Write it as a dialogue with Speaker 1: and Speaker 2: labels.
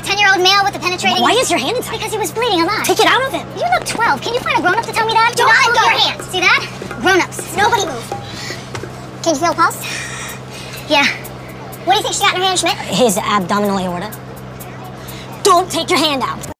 Speaker 1: a 10-year-old male with a penetrating...
Speaker 2: Why is your hand inside?
Speaker 1: Because he was bleeding a lot.
Speaker 2: Take it out of him.
Speaker 1: You look 12. Can you find a grown-up to tell me that? Do
Speaker 2: Don't
Speaker 1: not
Speaker 2: move your
Speaker 1: hands. See that? Grown-ups.
Speaker 2: Nobody move. Can you feel a pulse?
Speaker 1: Yeah.
Speaker 2: What do you think she got in her hand, Schmitt? His abdominal aorta. Don't take your hand out.